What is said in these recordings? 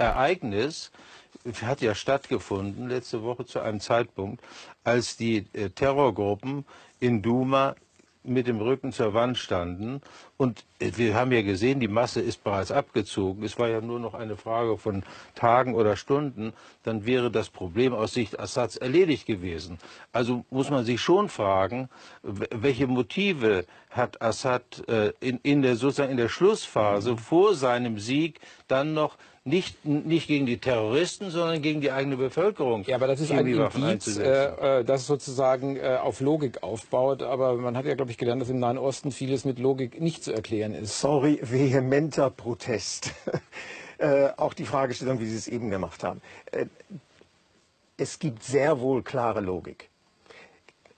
Ereignis hat ja stattgefunden letzte Woche zu einem Zeitpunkt, als die äh, Terrorgruppen in Duma mit dem Rücken zur Wand standen. Und äh, wir haben ja gesehen, die Masse ist bereits abgezogen. Es war ja nur noch eine Frage von Tagen oder Stunden. Dann wäre das Problem aus Sicht Assads erledigt gewesen. Also muss man sich schon fragen, welche Motive hat Assad äh, in, in, der, sozusagen in der Schlussphase vor seinem Sieg dann noch nicht, nicht gegen die Terroristen, sondern gegen die eigene Bevölkerung. Ja, aber das ist ein Indiz, äh, äh, das sozusagen äh, auf Logik aufbaut. Aber man hat ja, glaube ich, gelernt, dass im Nahen Osten vieles mit Logik nicht zu erklären ist. Sorry, vehementer Protest. äh, auch die Fragestellung, wie Sie es eben gemacht haben. Äh, es gibt sehr wohl klare Logik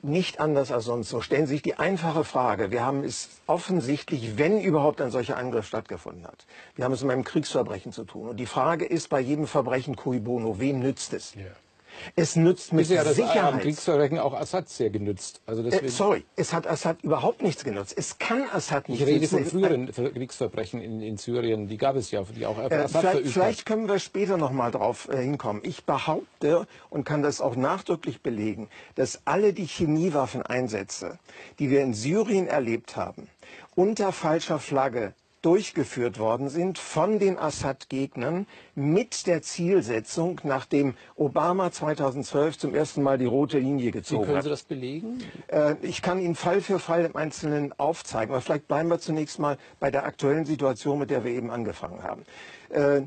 nicht anders als sonst so. Stellen Sie sich die einfache Frage. Wir haben es offensichtlich, wenn überhaupt ein solcher Angriff stattgefunden hat. Wir haben es mit einem Kriegsverbrechen zu tun. Und die Frage ist bei jedem Verbrechen cui bono. Wem nützt es? Yeah. Es nützt mit ja das Sicherheit. Kriegsverbrechen auch Assad sehr genützt. Also äh, sorry, es hat Assad überhaupt nichts genutzt. Es kann Assad nicht. Ich rede von früheren Kriegsverbrechen in, in, Syrien. Die gab es ja, die auch äh, Assad vielleicht, vielleicht können wir später noch mal drauf äh, hinkommen. Ich behaupte und kann das auch nachdrücklich belegen, dass alle die Chemiewaffeneinsätze, die wir in Syrien erlebt haben, unter falscher Flagge durchgeführt worden sind von den Assad-Gegnern mit der Zielsetzung, nachdem Obama 2012 zum ersten Mal die rote Linie gezogen hat. Wie können Sie das belegen? Äh, ich kann Ihnen Fall für Fall im Einzelnen aufzeigen, aber vielleicht bleiben wir zunächst mal bei der aktuellen Situation, mit der wir eben angefangen haben. Äh,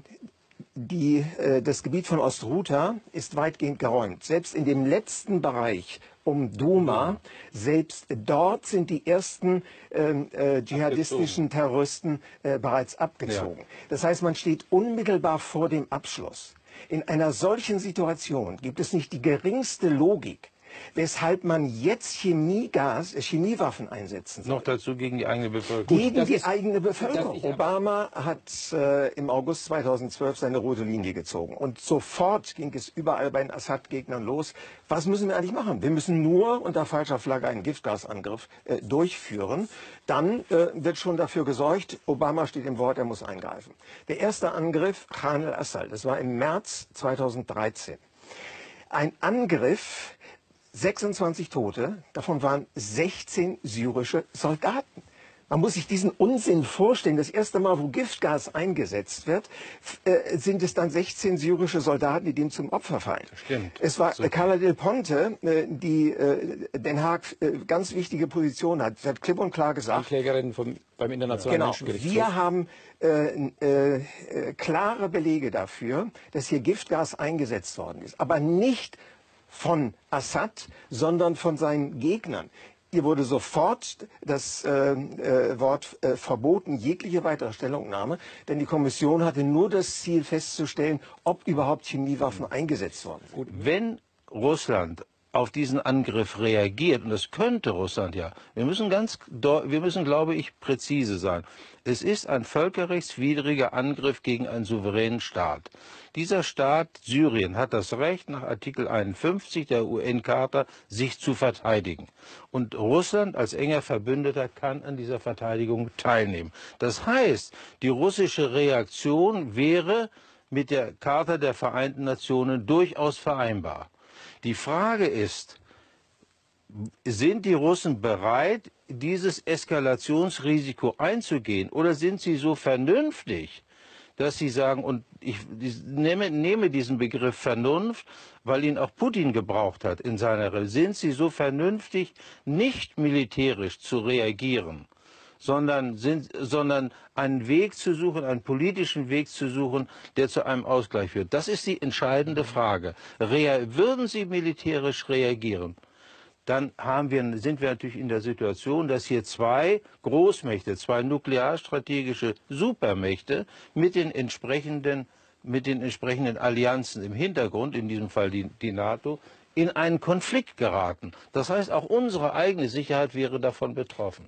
die, äh, das Gebiet von Ostruta ist weitgehend geräumt. Selbst in dem letzten Bereich um Duma, selbst dort sind die ersten ähm, äh, dschihadistischen Terroristen äh, bereits abgezogen. Ja. Das heißt, man steht unmittelbar vor dem Abschluss. In einer solchen Situation gibt es nicht die geringste Logik, weshalb man jetzt Chemiegas, äh, Chemiewaffen einsetzen soll. Noch dazu gegen die eigene Bevölkerung. Gegen das die ist, eigene Bevölkerung. Obama hat äh, im August 2012 seine rote Linie gezogen. Und sofort ging es überall bei den Assad-Gegnern los. Was müssen wir eigentlich machen? Wir müssen nur unter falscher Flagge einen Giftgasangriff äh, durchführen. Dann äh, wird schon dafür gesorgt, Obama steht im Wort, er muss eingreifen. Der erste Angriff, Khan al-Assad, das war im März 2013. Ein Angriff, 26 Tote, davon waren 16 syrische Soldaten. Man muss sich diesen Unsinn vorstellen. Das erste Mal, wo Giftgas eingesetzt wird, äh, sind es dann 16 syrische Soldaten, die dem zum Opfer fallen. Stimmt. Es war so. Carla Del Ponte, äh, die äh, Den Haag äh, ganz wichtige Position hat. Sie hat klipp und klar gesagt. Anklägerin vom, beim Internationalen genau, Menschengerichtshof. Wir haben äh, äh, klare Belege dafür, dass hier Giftgas eingesetzt worden ist. Aber nicht von Assad, sondern von seinen Gegnern. Hier wurde sofort das äh, äh, Wort äh, verboten, jegliche weitere Stellungnahme, denn die Kommission hatte nur das Ziel festzustellen, ob überhaupt Chemiewaffen eingesetzt worden sind. Gut, wenn Russland auf diesen Angriff reagiert, und das könnte Russland ja, wir müssen ganz, wir müssen, glaube ich, präzise sein. Es ist ein völkerrechtswidriger Angriff gegen einen souveränen Staat. Dieser Staat, Syrien, hat das Recht, nach Artikel 51 der UN-Charta sich zu verteidigen. Und Russland als enger Verbündeter kann an dieser Verteidigung teilnehmen. Das heißt, die russische Reaktion wäre mit der Charta der Vereinten Nationen durchaus vereinbar. Die Frage ist, sind die Russen bereit, dieses Eskalationsrisiko einzugehen? Oder sind sie so vernünftig, dass sie sagen, und ich nehme, nehme, diesen Begriff Vernunft, weil ihn auch Putin gebraucht hat in seiner Rede, sind sie so vernünftig, nicht militärisch zu reagieren, sondern, sind, sondern einen Weg zu suchen, einen politischen Weg zu suchen, der zu einem Ausgleich führt. Das ist die entscheidende Frage. Rea würden Sie militärisch reagieren? Dann wir, sind wir natürlich in der Situation, dass hier zwei Großmächte, zwei nuklearstrategische Supermächte mit den entsprechenden, mit den entsprechenden Allianzen im Hintergrund, in diesem Fall die, die NATO, in einen Konflikt geraten. Das heißt, auch unsere eigene Sicherheit wäre davon betroffen.